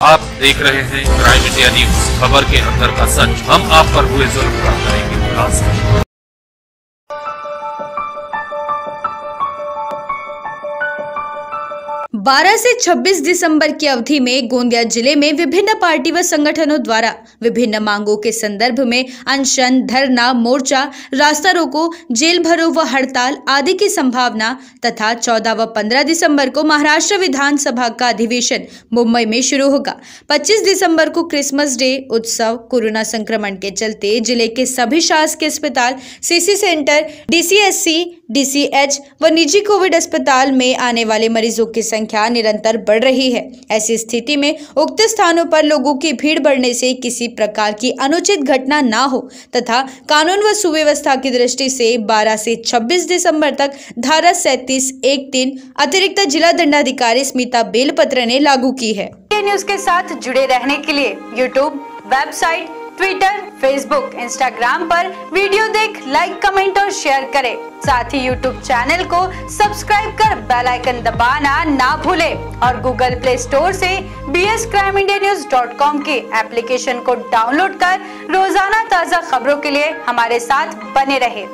आप देख रहे हैं क्राइम इंडिया न्यूज़, खबर के अंदर का सच। हम आप पर हुए जुल्म का करेंगे खुलासा। 12 से 26 दिसंबर की अवधि में गोंदिया ज़िले में विभिन्न पार्टी व संगठनों द्वारा विभिन्न मांगों के संदर्भ में अनशन, धरना, मोर्चा, रास्ता रोको, जेल भरो व हड़ताल आदि की संभावना तथा 14 व 15 दिसंबर को महाराष्ट्र विधानसभा का अधिवेशन मुंबई में शुरू होगा। 25 दिसंबर को क्रिसमस डे उत्सव कोरोना संक्रमण के चलते ज़िले के सभी शासकीय अस्पताल, सीसी सेंटर डीसीएससी डीसीएच व निजी कोविड अस्पताल में आने वाले मरीजों की संख्या निरंतर बढ़ रही है। ऐसी स्थिति में उक्त स्थानों पर लोगों की भीड़ बढ़ने से किसी प्रकार की अनुचित घटना ना हो तथा कानून व सुव्यवस्था की दृष्टि से 12 से 26 दिसंबर तक धारा सैतीस एक तीन अतिरिक्त जिला दंडाधिकारी स्मिता बेलपत्र ने लागू की है। न्यूज़ के साथ जुड़े रहने के लिए YouTube website Twitter Facebook Instagram पर वीडियो देख लाइक कमेंट और शेयर करें। साथ ही यूट्यूब चैनल को सब्सक्राइब कर बेल आइकन दबाना ना भूले और गूगल प्ले स्टोर से B S crime India news dot com के एप्लीकेशन को डाउनलोड कर रोज़ाना ताज़ा खबरों के लिए हमारे साथ बने रहे।